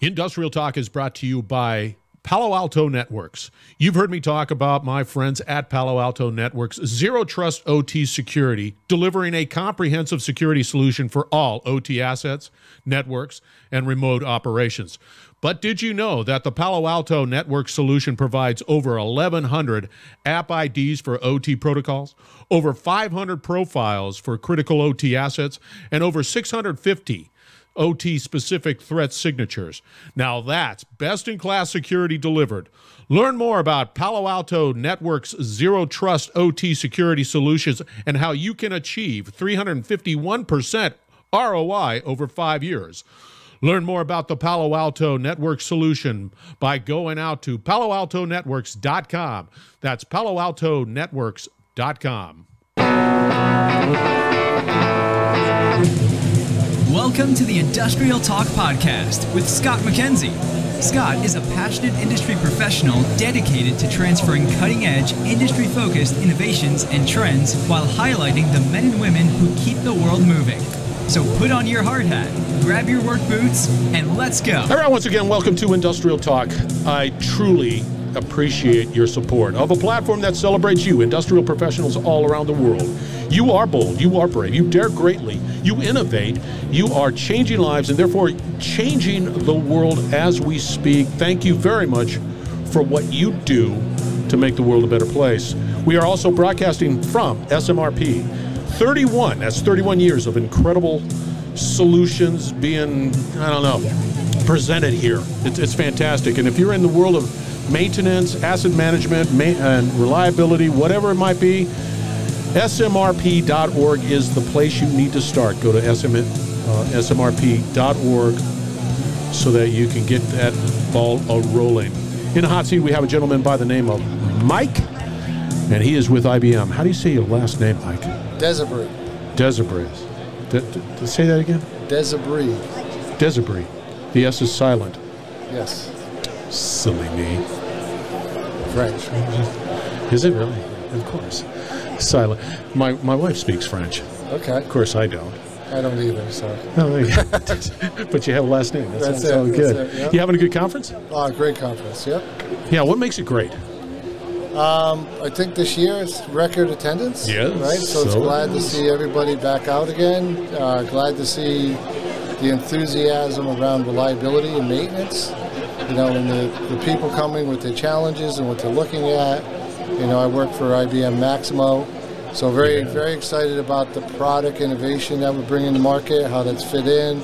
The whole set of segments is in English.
Industrial Talk is brought to you by Palo Alto Networks. You've heard me talk about my friends at Palo Alto Networks, Zero Trust OT Security, delivering a comprehensive security solution for all OT assets, networks, and remote operations. But did you know that the Palo Alto Network solution provides over 1,100 app IDs for OT protocols, over 500 profiles for critical OT assets, and over 650 OT specific threat signatures. Now that's best in class security delivered. Learn more about Palo Alto Network's Zero Trust OT security solutions and how you can achieve 351% ROI over five years. Learn more about the Palo Alto Network solution by going out to paloaltonetworks.com. That's paloaltonetworks.com. Welcome to the Industrial Talk Podcast with Scott MacKenzie. Scott is a passionate industry professional dedicated to transferring cutting edge, industry focused innovations and trends while highlighting the men and women who keep the world moving. So put on your hard hat, grab your work boots, and let's go. All right, once again, welcome to Industrial Talk. I truly appreciate your support of a platform that celebrates you, industrial professionals all around the world. You are bold, you are brave, you dare greatly, you innovate, you are changing lives, and therefore changing the world as we speak. Thank you very much for what you do to make the world a better place. We are also broadcasting from SMRP 31, that's 31 years of incredible solutions being, I don't know, presented here. It's, it's fantastic. And if you're in the world of maintenance, asset management, ma- and reliability, whatever it might be, smrp.org is the place you need to start. Go to SM, uh, smrp.org so that you can get that ball rolling. In a hot seat, we have a gentleman by the name of Mike, and he is with IBM. How do you say your last name, Mike? Desabry. Desabry. De- de- say that again? Desabry. Desabry. The S is silent. Yes. Silly me. French. Is it really? Of course. Silent. My, my wife speaks French. Okay. Of course, I don't. I don't either, so. Oh, you but you have a last name. That That's sounds it, good. it, yeah. You having a good conference? Oh, great conference, yep. Yeah. What makes it great? Um, I think this year it's record attendance. Yes, Right? So, it's so- glad to see everybody back out again. Uh, glad to see the enthusiasm around reliability and maintenance. You know, and the, the people coming with their challenges and what they're looking at. You know, I work for IBM Maximo. So very, very excited about the product innovation that we're bringing to market, how that's fit in,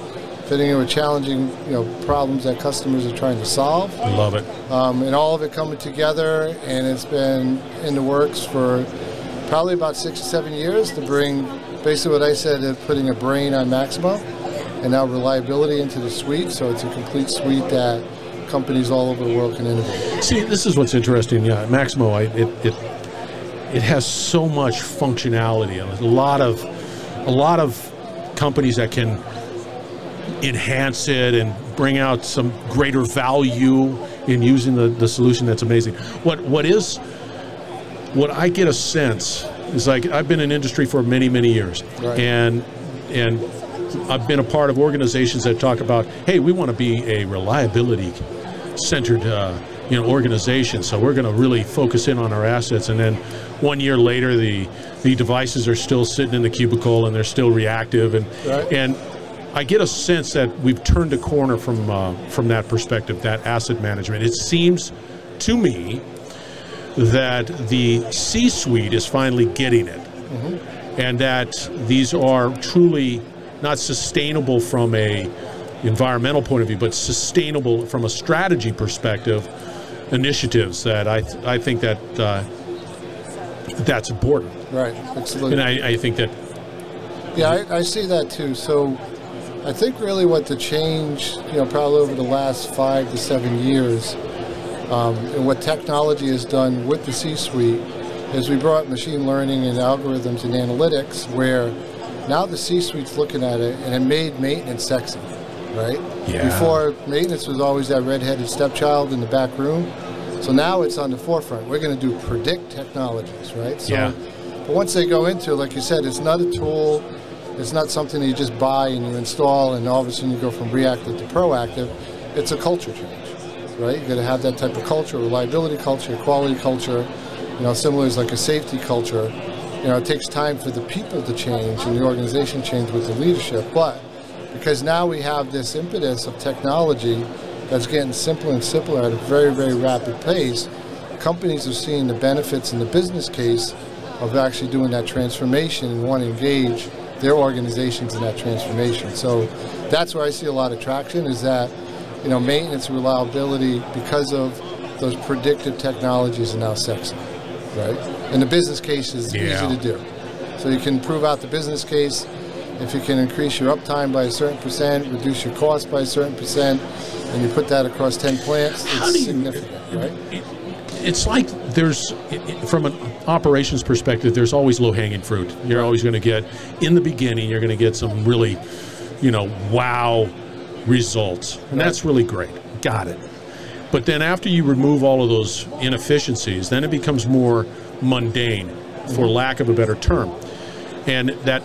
fitting in with challenging, you know, problems that customers are trying to solve I Love it. um, and all of it coming together. And it's been in the works for probably about six or seven years to bring basically what I said, uh, putting a brain on Maximo and now reliability into the suite. So it's a complete suite that companies all over the world can innovate. See, this is what's interesting. Yeah, Maximo, I, it, it it has so much functionality. and A lot of a lot of companies that can enhance it and bring out some greater value in using the, the solution. That's amazing. What what is what I get a sense is like I've been in industry for many many years, Right. and and I've been a part of organizations that talk about, hey, we want to be a reliability centered uh, you know organization. So we're going to really focus in on our assets. And then one year later the the devices are still sitting in the cubicle and they're still reactive. And Right. and I get a sense that we've turned a corner from uh, from that perspective that asset management. It seems to me that the C-suite is finally getting it. And that these are truly not sustainable from a environmental point of view, but sustainable from a strategy perspective. Initiatives that I th- I think that uh, that's important, Right, absolutely. and I, I think that Yeah, I, I see that too. So I think really what the change, you know, probably over the last five to seven years, um, and what technology has done with the C-suite is we brought machine learning and algorithms and analytics where now the C-suite's looking at it and it made maintenance sexy, right? Yeah. Before, maintenance was always that redheaded stepchild in the back room. So now it's on the forefront. We're going to do predict technologies, right? So Yeah. but once they go into it, like you said, it's not a tool. It's not something that you just buy and you install, and all of a sudden you go from reactive to proactive. it's a culture change, right? You got to have that type of culture, reliability culture, quality culture. You know, similar is like a safety culture. You know, it takes time for the people to change and the organization change with the leadership, but because now we have this impetus of technology that's getting simpler and simpler at a very, very rapid pace, companies are seeing the benefits in the business case of actually doing that transformation and want to engage their organizations in that transformation. So that's where I see a lot of traction is that, you know, maintenance reliability because of those predictive technologies are now sexy, right? And the business case is Yeah. easy to do. So you can prove out the business case. If you can increase your uptime by a certain percent, reduce your cost by a certain percent, and you put that across 10 plants, How it's you- significant, right? it's like there's from an operations perspective there's always low hanging fruit. You're always going to get in the beginning you're going to get some really you know wow results and that's really great. Got it. But then after you remove all of those inefficiencies then it becomes more mundane for mm-hmm. lack of a better term. And that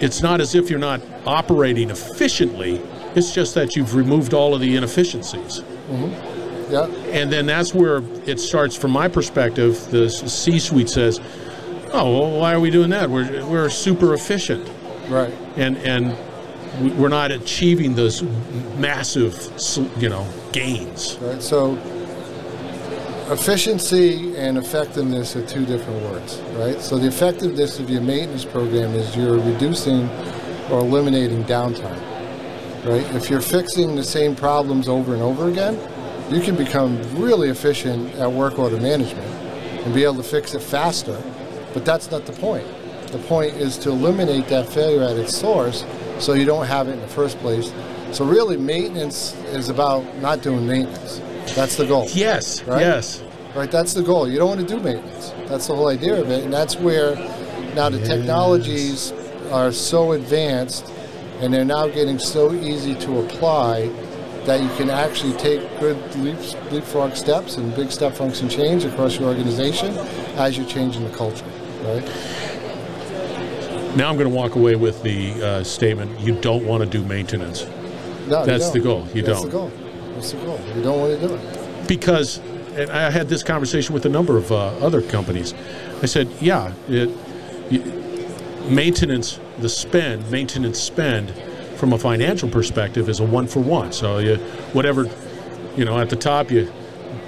it's not as if you're not operating efficiently. It's just that you've removed all of the inefficiencies. Mm-hmm. Yeah, and then that's where it starts from my perspective. The c-suite says oh well, why are we doing that? We're, we're super efficient. Right. and and we- we're not achieving those massive you know gains. Right. So efficiency and effectiveness are two different words, right? So the effectiveness of your maintenance program is you're reducing or eliminating downtime. Right? If you're fixing the same problems over and over again, you can become really efficient at work order management and be able to fix it faster. But that's not the point. The point is to eliminate that failure at its source so you don't have it in the first place. So really maintenance is about not doing maintenance. That's the goal. yes Right? yes Right, that's the goal. You don't want to do maintenance. That's the whole idea of it, and that's where now the technologies are so advanced, and they're now getting so easy to apply that you can actually take good leaps, leapfrog steps and big step function change across your organization as you're changing the culture. Right? now i'm going to walk away with the uh, statement you don't want to do maintenance No, That's the goal. You that's don't. That's the goal. You don't want to do it. because and I had this conversation with a number of uh, other companies. I said, yeah, it, y- maintenance, the spend, maintenance spend from a financial perspective is a one for one. So you, whatever, you know, at the top, you,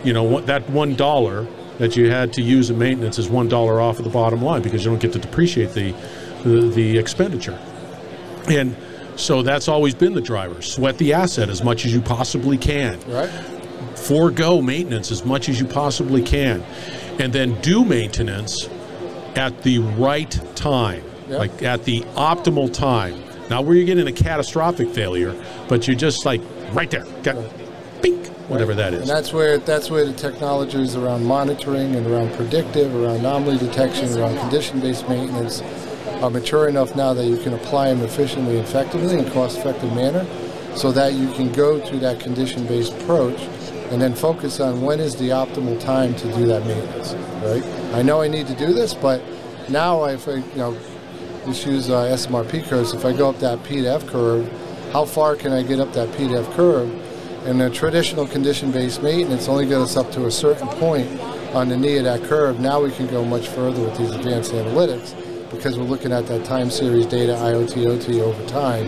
you know, that one dollar that you had to use in maintenance is one dollar off of the bottom line because you don't get to depreciate the, the, the expenditure. And so that's always been the driver. Sweat the asset as much as you possibly can Right? forego maintenance as much as you possibly can and then do maintenance at the right time Yeah. like at the optimal time not where you're getting a catastrophic failure but you're just like right there got bink whatever that is. And that's where that's where the technologies around monitoring and around predictive, around anomaly detection, around condition-based maintenance are mature enough now that you can apply them efficiently, effectively, in a cost-effective manner, so that you can go to that condition-based approach and then focus on when is the optimal time to do that maintenance. Right? I know I need to do this, but now if I, you know, just use uh, SMRP curves. If I go up that P to F curve, how far can I get up that P to F curve? And the traditional condition-based maintenance only gets us up to a certain point on the knee of that curve. Now we can go much further with these advanced analytics because we're looking at that time series data, IoT, OT over time,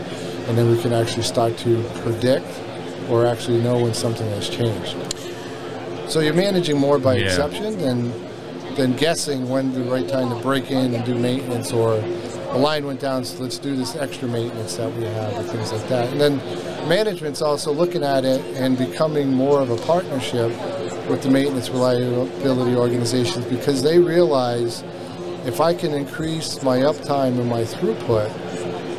and then we can actually start to predict or actually know when something has changed. So you're managing more by Yeah. exception than than guessing when the right time to break in and do maintenance or a line went down, so let's do this extra maintenance that we have or things like that. And then management's also looking at it and becoming more of a partnership with the maintenance reliability organizations because they realize if I can increase my uptime and my throughput,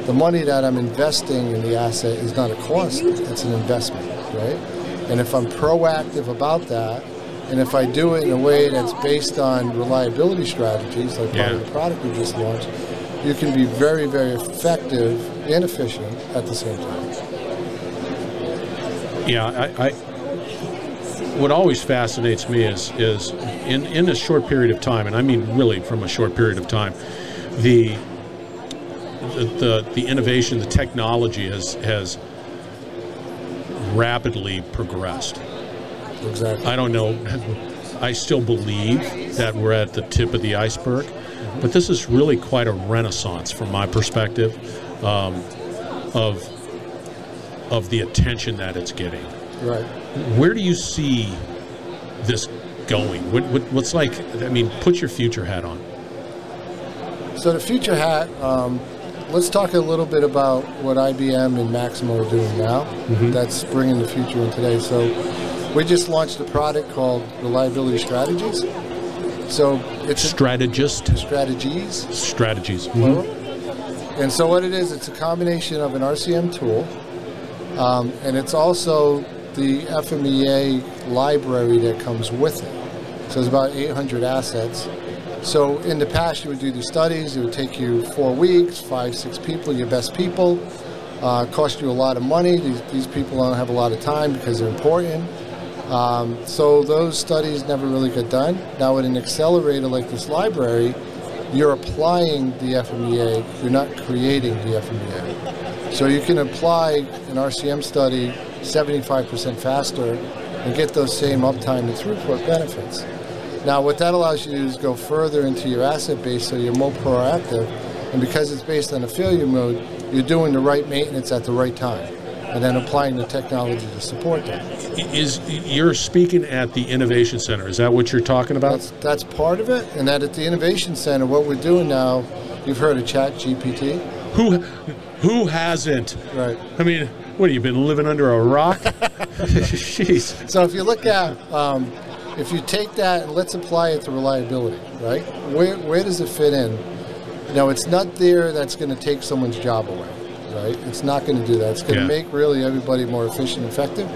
the money that I'm investing in the asset is not a cost, it's an investment, right? And if I'm proactive about that, and if I do it in a way that's based on reliability strategies, like part of Yeah. the product we just launched, you can be very, very effective and efficient at the same time. yeah I, I what always fascinates me is is in in a short period of time and i mean really from a short period of time the the the, innovation the technology has has rapidly progressed. Exactly. I don't know. I still believe that we're at the tip of the iceberg, but this is really quite a renaissance from my perspective um, of of the attention that it's getting. Right. Where do you see this going? What, what, what's like? I mean, put your future hat on. So the future hat. Um, let's talk a little bit about what IBM and Maximo are doing now. That's bringing the future in today. So we just launched a product called Reliability Strategies. So it's a Strategist strategies, strategies. plural. And so what it is, it's a combination of an RCM tool, um, and it's also the FMEA library that comes with it. So it's about 800 assets. So in the past, you would do these studies. It would take you four weeks, five, six people, your best people. Uh, cost you a lot of money. These, these people don't have a lot of time because they're important. Um, so those studies never really get done. Now with an accelerator like this library, you're applying the FMEA. You're not creating the FMEA. So you can apply an RCM study 75% faster and get those same uptime and throughput benefits. Now, what that allows you to do is go further into your asset base so you're more proactive. And because it's based on a failure mode, you're doing the right maintenance at the right time and then applying the technology to support that. Is you're speaking at the innovation center? Is that what you're talking about? That's, that's part of it. And that at the Innovation Center, what we're doing now, you've heard of Chat GPT, Who who hasn't? right? I mean, what have you been living under a rock? Jeez. So if you look at, um, if you take that and let's apply it to reliability, right? Where, where does it fit in? Now, it's not there that's going to take someone's job away, right? It's not going to do that. It's going to Yeah. make really everybody more efficient and effective.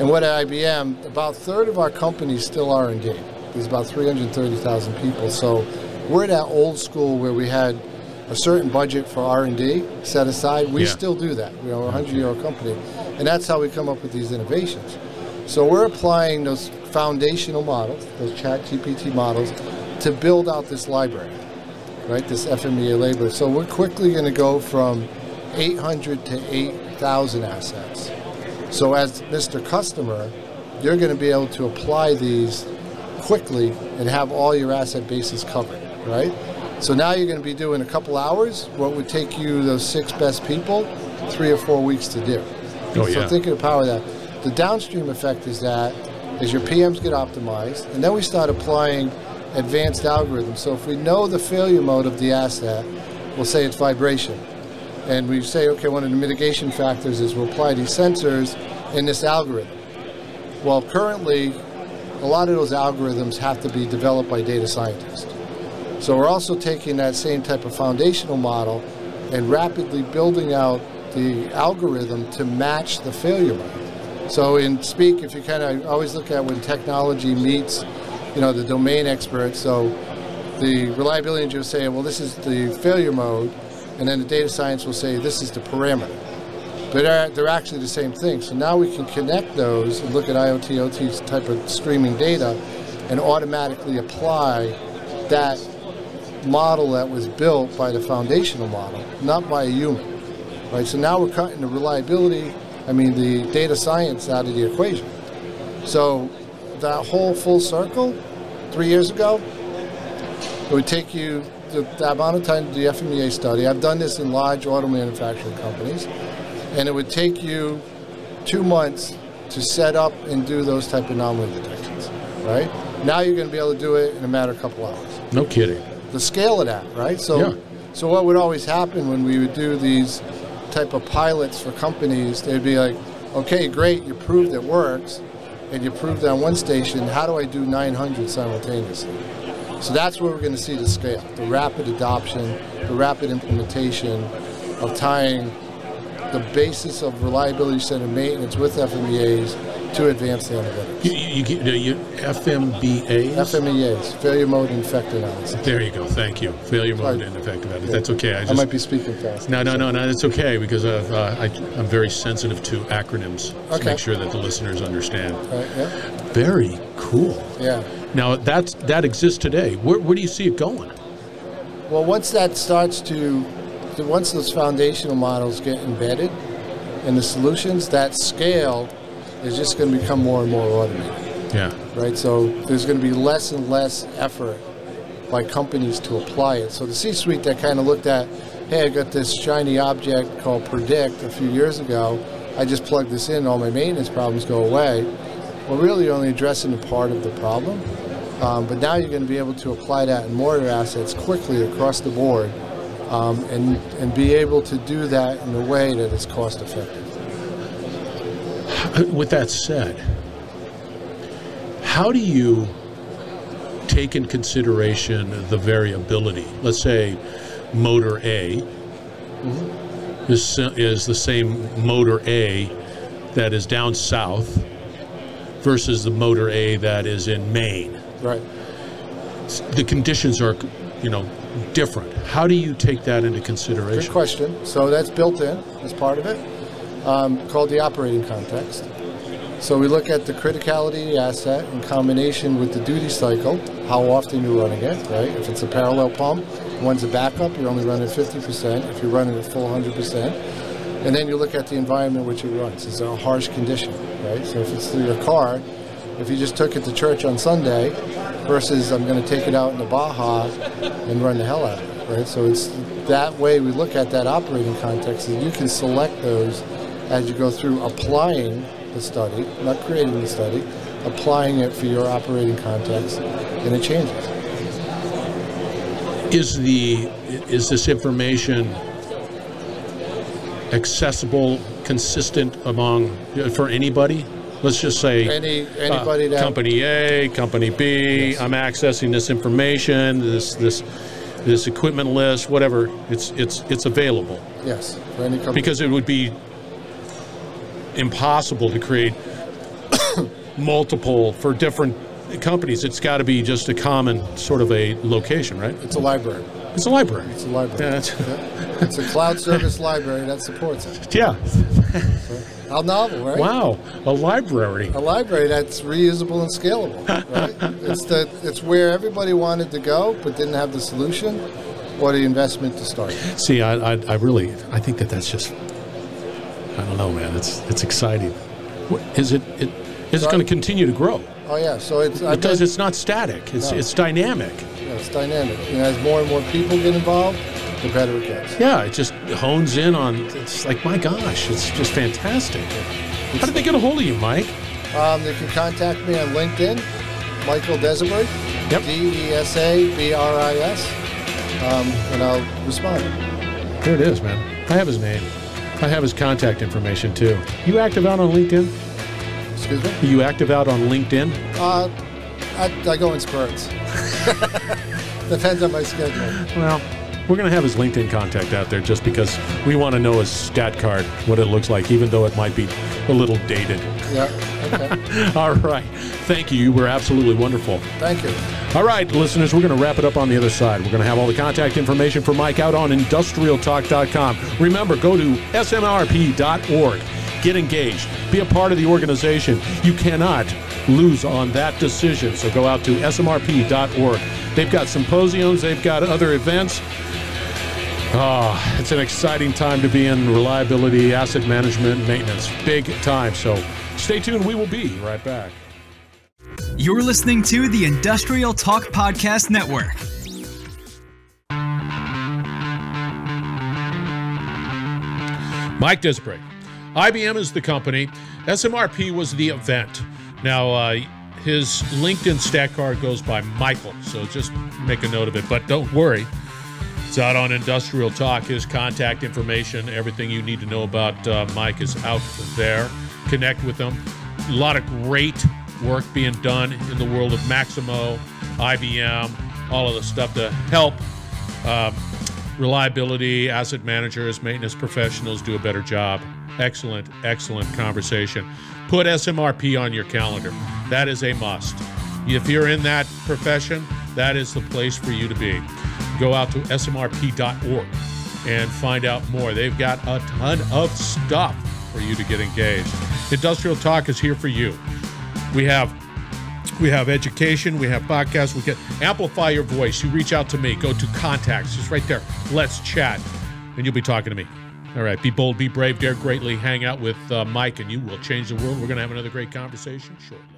And what at IBM, about a third of our company is still R&D. There's about 330,000 people. So we're that old school where we had a certain budget for R&D set aside. We Yeah. still do that. You know, we're a 100-year-old company. And that's how we come up with these innovations. So we're applying those foundational models, those chat GPT models, to build out this library, right? This FMEA library. So we're quickly going to go from 800 to 8,000 assets. So as Mr. Customer, you're going to be able to apply these quickly and have all your asset bases covered, right? So now you're going to be doing a couple hours, what would take you those six best people three or four weeks to do. Oh, so yeah. think of the power of that. The downstream effect is that is your PMs get optimized, and then we start applying advanced algorithms. So if we know the failure mode of the asset, we'll say it's vibration. And we say, okay, one of the mitigation factors is we'll apply these sensors in this algorithm. Well, currently, a lot of those algorithms have to be developed by data scientists. So we're also taking that same type of foundational model and rapidly building out the algorithm to match the failure mode. So in speak, if you kind of always look at when technology meets, you know, the domain experts. So the reliability engineer will say, well, this is the failure mode, and then the data science will say, this is the parameter. But they're, they're actually the same thing. So now we can connect those and look at IoT, OT type of streaming data and automatically apply that model that was built by the foundational model, not by a human. Right? So now we're cutting the reliability, I mean the data science out of the equation. So that whole full circle, three years ago, it would take you the, the amount of time to do the FMEA study. I've done this in large auto manufacturing companies, and it would take you two months to set up and do those type of anomaly detections. Right? Now you're going to be able to do it in a matter of a couple hours No kidding. The scale of that, right? So, Yeah. so what would always happen when we would do these type of pilots for companies? They'd be like, "Okay, great, you proved it works, and you proved on one station. How do I do 900 simultaneously?" So that's where we're going to see the scale, the rapid adoption, the rapid implementation of tying the basis of reliability centered maintenance with FMEAs to advanced analytics. You, you, you, you FMBAs? FMEAs, failure mode and effect analysis. There you go. Thank you. Failure mode and effective edit. That's okay. I just, I might be speaking fast. no, no, no, no. It's okay because uh, I, I'm very sensitive to acronyms to Okay. make sure that the listeners understand. Right, yeah. Very cool. Yeah. Now that's that exists today. Where, where do you see it going? Well, once that starts to, once those foundational models get embedded in the solutions, that scale is just going to become more and more automated, Yeah. right? So there's going to be less and less effort by companies to apply it. So the C-suite that kind of looked at, hey, I got this shiny object called Predict a few years ago. I just plug this in, all my maintenance problems go away. Well, really, you're only addressing a part of the problem. Um, but now you're going to be able to apply that in more of your assets quickly across the board um, and, and be able to do that in a way that is cost effective. With that said, how do you take in consideration the variability? Let's say motor A is, is the same motor A that is down south versus the motor A that is in Maine. Right. The conditions are, you know, different. How do you take that into consideration? Good question. So that's built in as part of it, um, called the operating context. So we look at the criticality of the asset in combination with the duty cycle, how often you're running it, right? If it's a parallel pump, one's a backup, you're only running 50%. If you're running it full 100%. And then you look at the environment which it runs. Is It's a harsh condition, right? So if it's your car, if you just took it to church on Sunday versus I'm going to take it out in the Baja and run the hell out of it, right? So it's that way we look at that operating context you can select those as you go through applying the study, not creating the study, applying it for your operating context, and it changes. Is the is this information accessible, consistent among for anybody? Let's just say Any anybody uh, that company A, company B. Yes. am accessing this information, this this this equipment list, whatever. It's it's it's available yes, for any company. because it would be impossible to create multiple for different companies. It's got to be just a common sort of a location, right? it's a library. It's a library. It's a library. Yeah, it's- It's a cloud service library that supports it. yeah. How novel, right? Wow, a library. a library that's reusable and scalable. Right? it's the it's where everybody wanted to go but didn't have the solution or the investment to start. See, I, I, I really, I think that that's just, I don't know, man. It's it's exciting. What, is it? it is it going to continue to grow? Oh yeah, so it's I Because it's not static. It's No. it's dynamic. yeah, it's dynamic. And as more and more people get involved, the better it gets. Yeah, it just hones in on. It's like my gosh, it's just fantastic. How did they get a hold of you, Mike? Um, they can contact me on LinkedIn, Michael Desabris, Yep. D E S A B R I S, um, and I'll respond. There it is, man. I have his name. I have his contact information too. You active out on LinkedIn? Excuse me. Are you active out on LinkedIn? Uh, I, I go in spurts. Depends on my schedule. Well, we're going to have his LinkedIn contact out there just because we want to know his stat card, what it looks like, even though it might be a little dated. Yeah. Okay. All right. Thank you. You were absolutely wonderful. Thank you. All right, listeners, we're going to wrap it up on the other side. We're going to have all the contact information for Mike out on industrialtalk.com. Remember, go to smrp.org. Get engaged. Be a part of the organization. You cannot lose on that decision. So go out to smrp.org. They've got symposiums, they've got other events. Ah, it's an exciting time to be in reliability, asset management, maintenance. Big time. So stay tuned. We will be right back. You're listening to the Industrial Talk Podcast Network. Mike Disbrick. IBM is the company. SMRP was the event. Now, uh, his LinkedIn stat card goes by Michael, so just make a note of it. But don't worry, it's out on Industrial Talk. His contact information, everything you need to know about uh, Mike is out there. Connect with him. A lot of great work being done in the world of Maximo, IBM, all of the stuff to help um, reliability, asset managers, maintenance professionals do a better job. Excellent, excellent conversation. Put SMRP on your calendar. That is a must. If you're in that profession, that is the place for you to be. Go out to smrp.org and find out more. They've got a ton of stuff for you to get engaged. Industrial Talk is here for you. We have we have education, we have podcasts, we can amplify your voice. You reach out to me, go to contacts, just right there. Let's chat. And you'll be talking to me. All right. Be bold, be brave, dare greatly. Hang out with uh, Mike, and you will change the world. We're going to have another great conversation shortly.